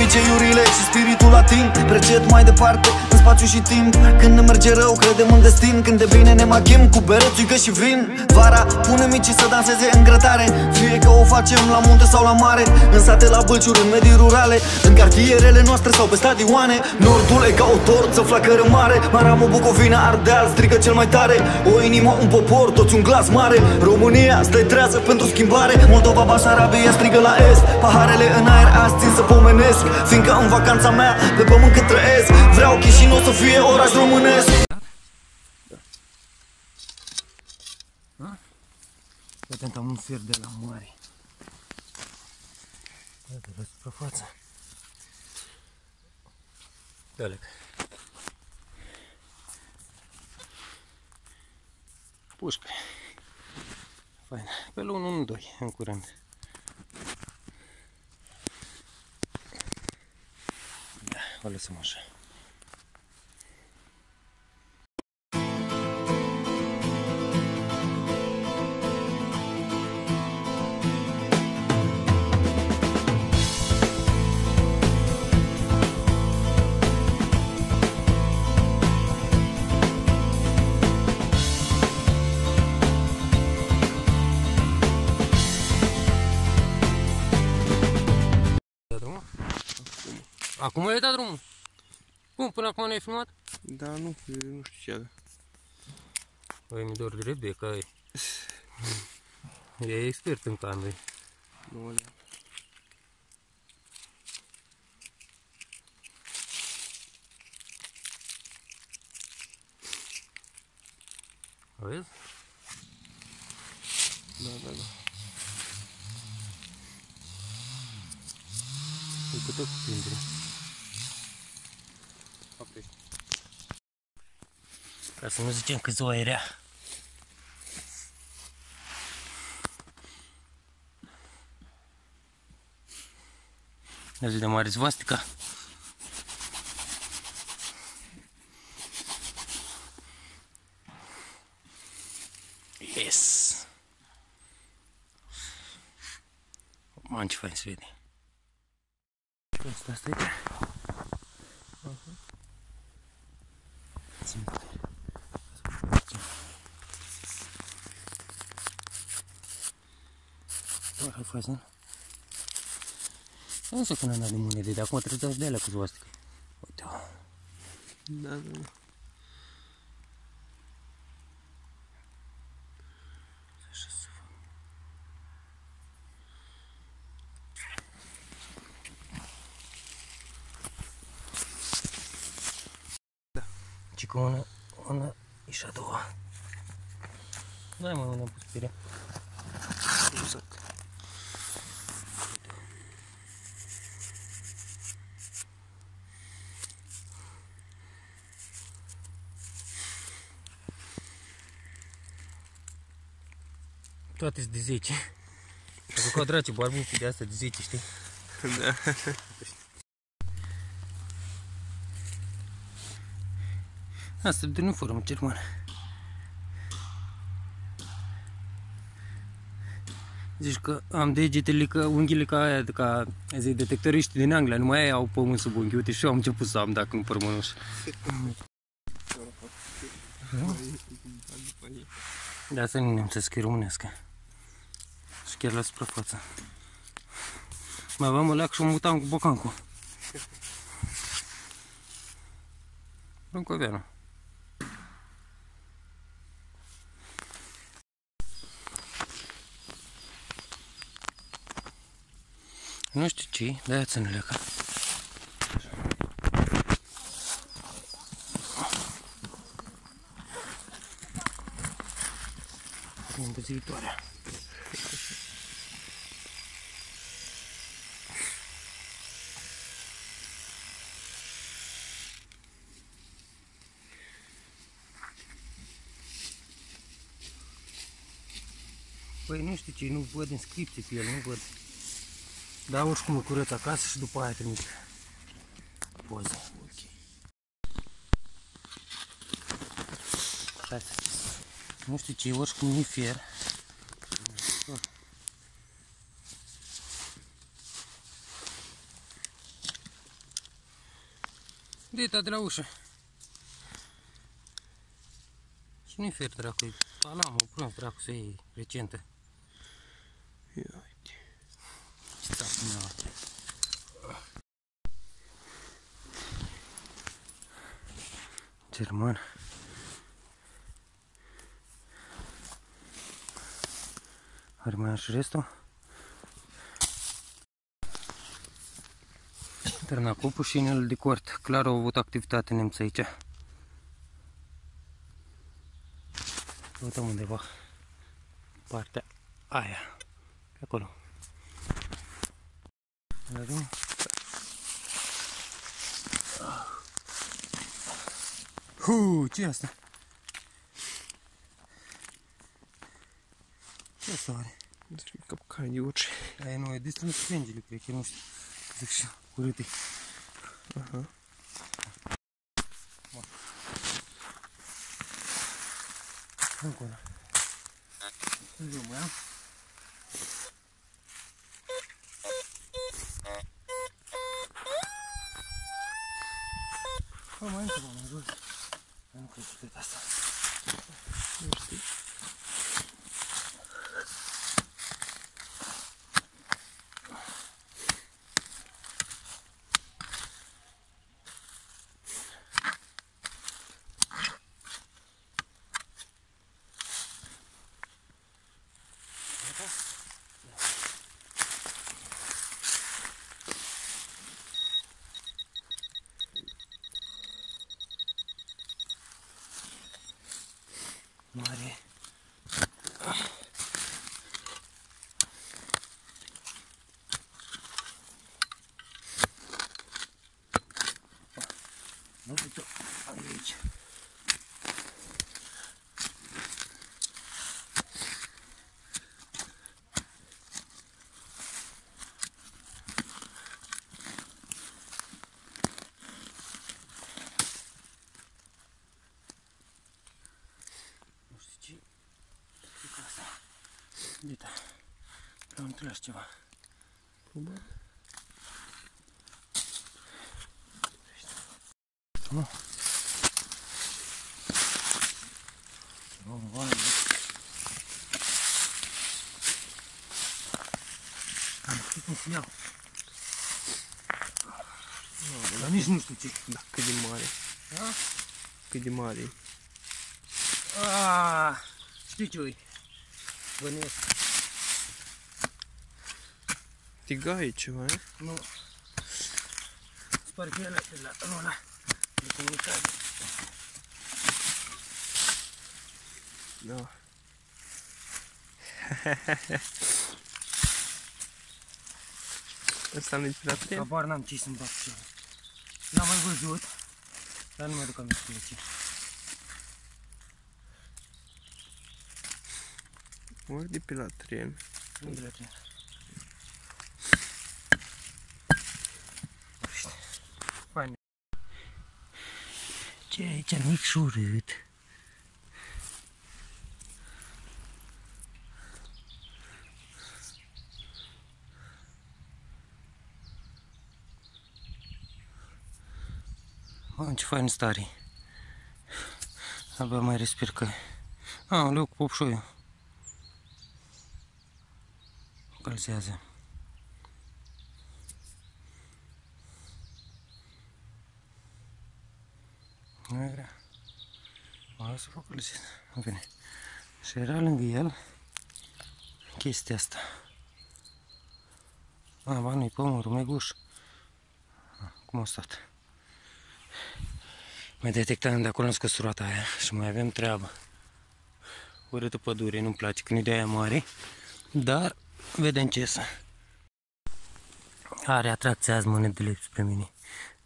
obiceiurile și spiritul latin. Precet mai departe, în spațiu și timp. Când ne merge rău, credem în destin. Când de bine ne machim cu bere, țuică și vin. Vara, pune micii să danseze în grătare. Fie că o facem la munte sau la mare În sate, la bălciuri, în medii rurale În cartierele noastre sau pe stadioane. Nordul e ca o torță, flacără mare. Maramu, Bucovina, Ardeal, strigă cel mai tare. O inimă, un popor, toți un glas mare. România, stai trează pentru schimbare. Moldova, Basarabia, strigă la est. Paharele în aer, azi țin să pomenesc Fiindcă în vacanța mea, pe pământ cât trăiesc Vreau Chișinău să fie oraș românesc Atent, am un fier de la mare. Iată la suprafață. Dalec. Pușcă. Fain. Pe la 1 2 în curând. Da, o lăsăm Acum ai dat drumul? Cum? Până acum nu ai filmat? Da, nu, eu nu știu ce avea. Băi, mi dor de Rebecca, e. E expert în camere. Nu alea. Vezi? Da, da, da. E cu tot printre. Ca să nu zicem că ziua e rea. Vezi de mare zvastica? Yes! Man, ce fain se vede. Asta, asta e. Ține. Doar hai faci, nu? Nu știu când am dat de monede, de acum trebuie să dau și de alea cu zvoastică. Uite-o. Da, da, da. Așa să fac. Da. Ci că una, una e și a doua. Dai mă, unde am pus pirea. Exact. Toate sunt de 10. Am făcut draci barbuche de asta de 10, știi? Da. Asta de nu formă germană. Zici că am degetele ca unghiile ca aia, ca zi, detectoriști din Anglia, numai aia au pământ sub unghi. Uite și eu am început să am dacă nu părmânuș. De asta nu ne-am să scrie românească. Și chiar la suprafață. Mai aveam o leac și o mutam cu bocancu. Brâncoveanu. Nu știu ce, de-aia ține leaca. Îmbăzitoarea. Păi nu știu ce, nu văd inscripții pe el, nu văd. Dar oricum îl curăț acasă și după aia trimit poze. Ok. Hai să nu știu ce, oricum nu fier. Dita de la ușă. Și nu-i fer, dracu, e palamă, prânz, dracu, să iei recentă. Ia uite. Ce țapă mea. German. Are mai și restul? Târnacopul și inelul de cort. Clar au avut activitate nemți aici. Căutăm undeva. Partea aia. Pe acolo. La bine? Hu, ce e asta? Ce asta are? Despre capcane de urși. Aia nu, e destul de strângele, cred că nu știu. Zic și curâte. Aha. Încă una. Drumul, ia? Bă, mai încă mai jos. Nu cred că cred asta. Nu știu. Mare. Nu știu, aici. Nu știu ce. Ce e asta? Uite. Am întâlnit ceva. Probabil. Nu. Ceva mare. Am știu cum să iau. Dar nici nu știu ce. Da, cât de mare. Da? Cât de mare. e. Ah, știi ce ui? Bănuiesc. Tigaie ceva, e? Nu. Sper că ele de la anul ăla de comunicare. Da. Asta nu-i prea tren? Habar n-am ce să-mi bag ce. L-am mai văzut, dar nu mi-aduc aminte de ce. Ori de pe la tren. Nu de la tren. Fain. Ce e aici mic și urât? Mă, ce fain stare. Abia mai respir că... A, leu cu popșoiul. Călzează. Nu e grea. Mă las să fac călzit. În fine. Și era lângă el chestia asta. A, ba nu-i pomul, mai guș. A, Cum a stat? Mai detectăm de acolo în scăsurata aia și mai avem treabă. Urâtă pădure, nu-mi place când e de aia mare, dar vedem ce să. Are atracția azi monedele spre mine.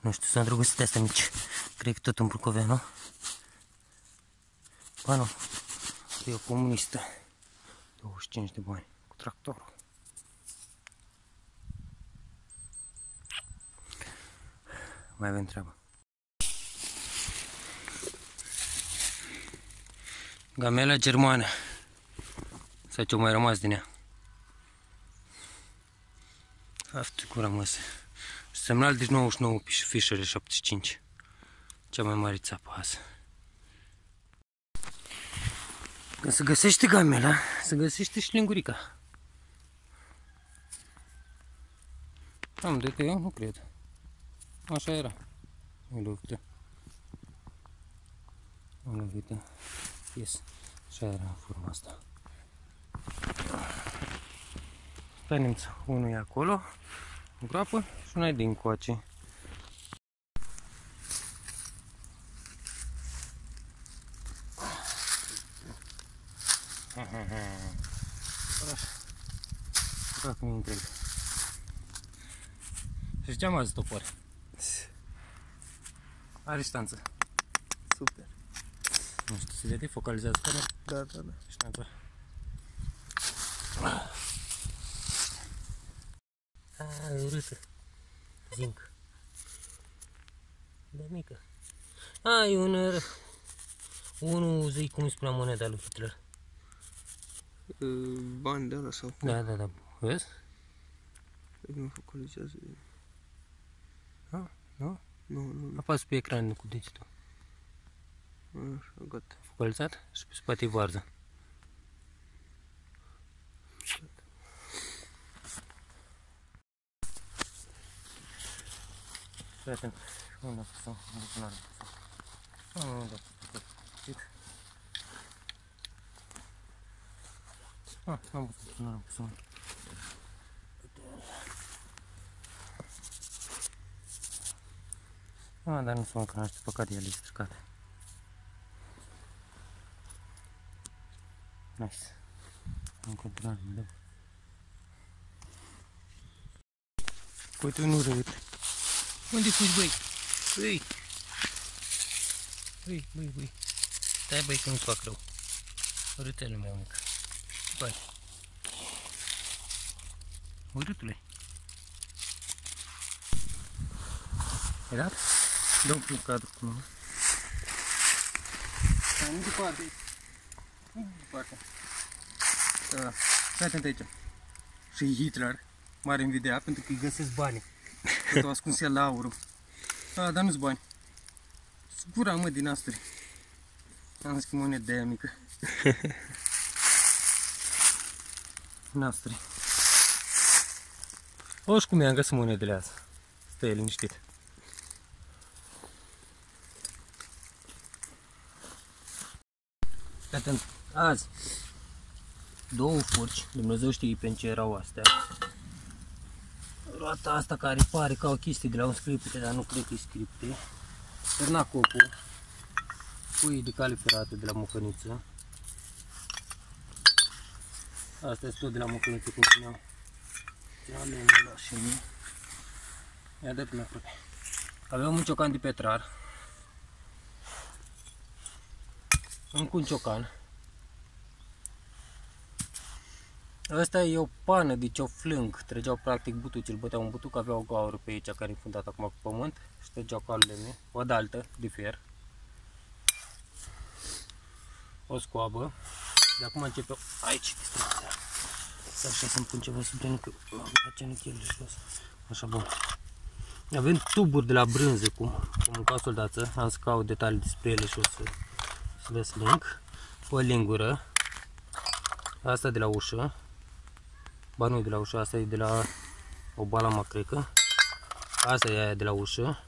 Nu știu, s-au îndrăgostit astea mici. Cred că tot în Brucovea, nu? Ba nu. E o comunistă. 25 de bani. Cu tractorul. Mai avem treabă. Gamela germană. Sau ce mai rămas din ea. Aftă cu rămas. Semnal de 99 pe fișele 75. Cea mai mare țapă azi. Când se găsește gamela, se găsește și lingurica. Am de că eu nu cred. Așa era. Nu lovită. Nu lovită. Yes. Așa era forma asta. Staniță. Unul e acolo, în groapă, și una e din coace. Dracu mi întreg. Și ce am azi topor? Are distanță. Super. Nu știu, se vede, focalizează camera. Da, da, da. Distanță. A, e urâtă. Zinc. De mică. A, e un... uh, Unul, zic, cum îi spunea moneda lui Hitler. Uh, Bani de ala sau cum? Da, da, da. Vezi? Nu focalizează. Ah, nu? Nu, nu, nu. Apasă pe ecran cu degetul. Așa, gata. Focalizat și pe spate e varză. Fii atent. Unde a pus-o? Unde până are pus-o? Nu, nu, unde a pus-o? Uite. Ah, n-am văzut până are pus-o. Ah, dar nu se mă cunoaște, păcat el e stricat. Nice. În continuare, mă dăm. Uite un urât. Unde fugi, băi? Băi! Băi, băi, băi. Stai, băi, că nu-ți fac rău. Urâtele meu mic. Băi. Urâtule. Ai dat? Dă-mi un cadru cu mine. Stai, nu departe. Nu departe. Da. Fii atent aici. Și Hitler m-ar invidia pentru că îi găsesc banii. Tot ascuns el la aurul. A, dar nu-ți bani. Gura mă din asturi. Am zis că monedă de aia mică. Nastri. Oricum mi-am găsit monedele astea. Stai liniștit. Atent. Azi. Două furci. Dumnezeu știe pentru ce erau astea. Roata asta care pare ca o chestie de la un scripte, dar nu cred că e scripte. Târnacopul. Pui de cale ferată de la Mocăniță. Asta este tot de la Mocăniță, cum spuneam. Ia lemnul la și mie. Ia de până aproape. Avem un ciocan de petrar. Încă un ciocan. Asta e o pană de cioflâng. Trăgeau practic butuci, îl băteau un butuc, aveau o gaură pe aici care e fundat acum cu pământ și trăgeau cu al lemne. O daltă de fier. O scoabă. De acum începe aici distracția. Să așa să-mi pun ceva sub geniu că îmi face nuchelul jos. Așa, bun. Avem tuburi de la brânză cu, cu mânca soldață. Am să caut detalii despre ele și o să, să le link. O lingură. Asta de la ușă. Ba nu e de la ușă, asta e de la o balama, cred că. Asta e aia de la ușă.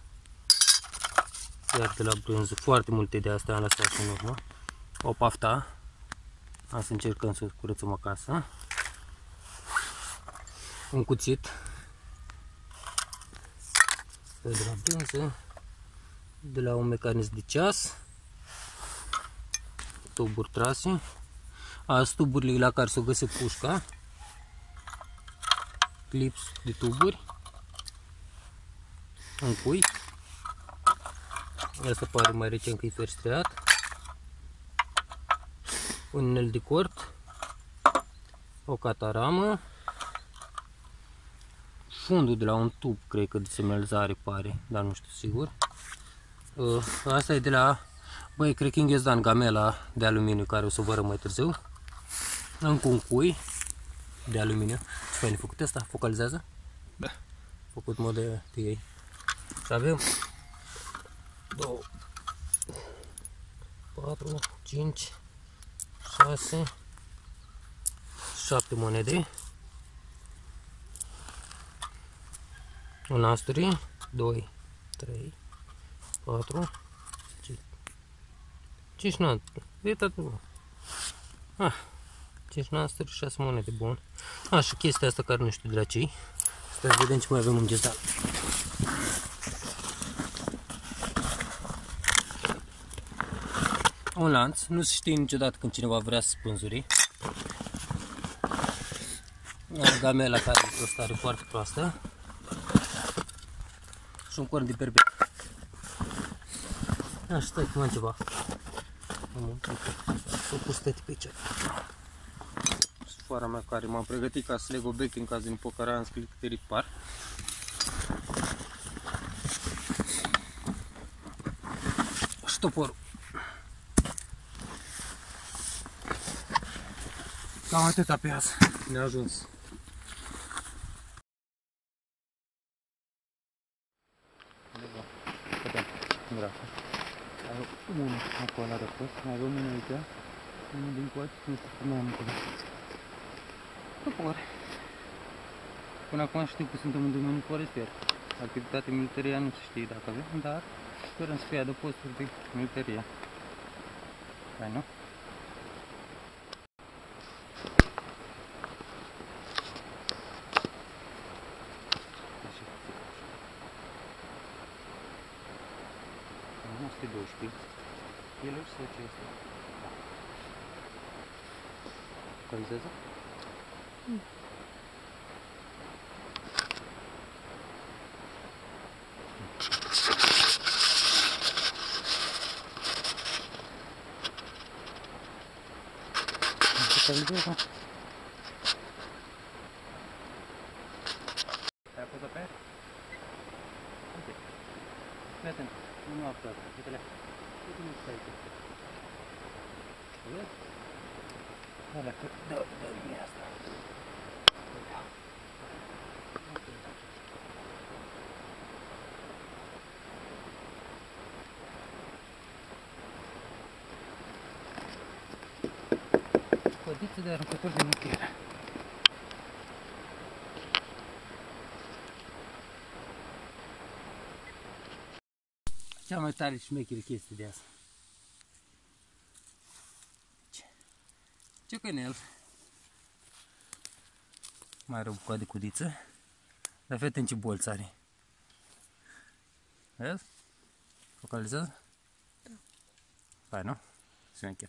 Iar de la brânză, foarte multe de astea am lăsat în urmă. O pafta. Am să încercăm să curățăm acasă. Un cuțit. De la brânză. De la un mecanism de ceas. Tuburi trase. A, tuburile la care s-o găsit pușca. Clips de tuburi, un cui, asta pare mai recent că e ferstreat, un inel de cort, o cataramă, fundul de la un tub, cred că de semnalizare pare, dar nu știu sigur. Asta e de la, băi, cred că Inghezdan Gamela de aluminiu, care o să vă mai târziu. Încă un cui, de aluminiu. Ce fain făcut asta? Focalizează? Da. Făcut mod de ei. Și avem două 4, 5, 6, 7 monede. Un asturi, 2, 3, 4, 5, 5 nasturi. E tot bun. Ah, 5 nasturi, 6 monede, bun. A, și chestia asta care nu știu de la ce Stai să vedem ce mai avem în ghetar. Un lanț, nu se știe niciodată când cineva vrea să spânzuri. Gamela care e o stare foarte proastă. Și un corn de berbe. Așa, stai cum am ceva. Am un pic. S-a pus tăti pe aici. Sfoara mea care m-am pregătit ca să leg obiecte în caz de nu pot care am scris câte ripar. Și ștoporul. Cam atâta pe azi. Ne-a ajuns. Unul acolo a răpus, mai avem unul aici, unul din coace, nu știu cum am acolo. Topor. Până acum știu că suntem în domeniul forestier. Activitatea militaria nu se știe dacă avem, dar sperăm să fie adăposturi de militaria. Hai, nu? Nu 112 kg sau ce este? Focalizează? Mm. Focalizează? Guarda, do, dormire a strada. Ходите да рукотворно мутира. Čia man tarį šmekį reikės įdės. Tare șmecheră chestie de asta. Ciocănel. Mai are o bucată de cudiță. Dar fete în ce bolți are. Vezi? Focalizează? Da. Hai, nu? Șmecher.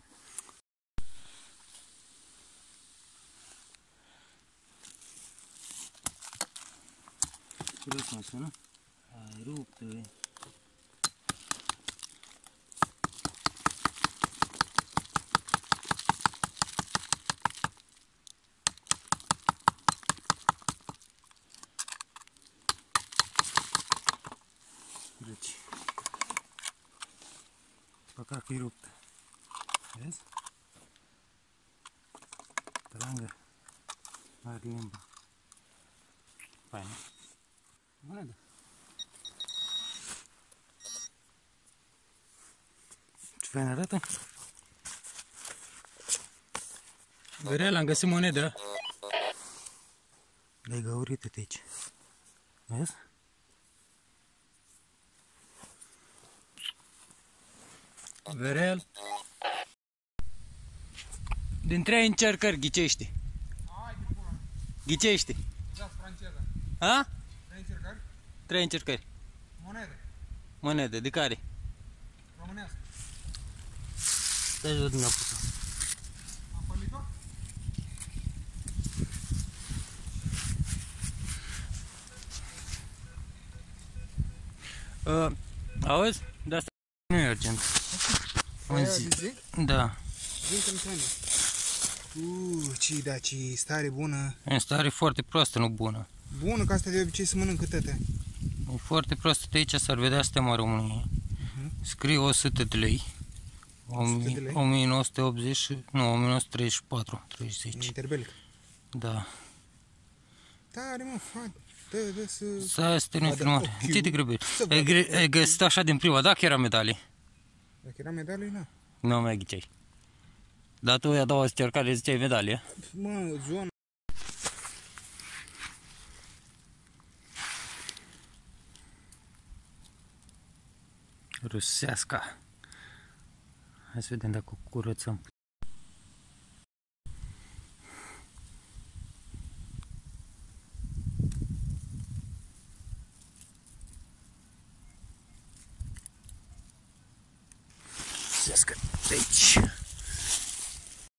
Curios mă sună. Ai rupt, e. Deci, păcat că e ruptă. Vezi? Trangă. Are limba. Faină. Monedă. Ce fain arată? Verel, am găsit monedă. Le-ai găurit uite aici. Vezi? Verel. Din trei încercări ghicești. Ghicești. Da, franceză. A? Trei încercări. Trei încercări. Monede. Monede. De care? Românească. Stai jos din apusă. Am pălit-o? Uh, auzi? De asta nu e urgent. Am Aia zis. de zi? Da. Vincă în trenă. Uuu, ce da, ce stare bună. E în stare foarte proastă, nu bună. Bună, că asta de obicei să mănâncă tăte. E foarte proastă. De aici s-ar vedea stema României. Scrie 100 de lei. 100 de lei? 1980, nu, 1934, 30. Interbelic. Da. Tare, mă, frate. Dă, dă să... Să să termin Ba da, filmarea. ochiul. Ce te grăbești? Să Ai, văd gre- ochiul. ai găsit așa din prima, dacă era medalie. Dacă era medalie, na. Nu mai ghiceai. Dar tu a doua încercare ziceai medalie. Mă, zona. Ruseasca. Hai să vedem dacă o curățăm.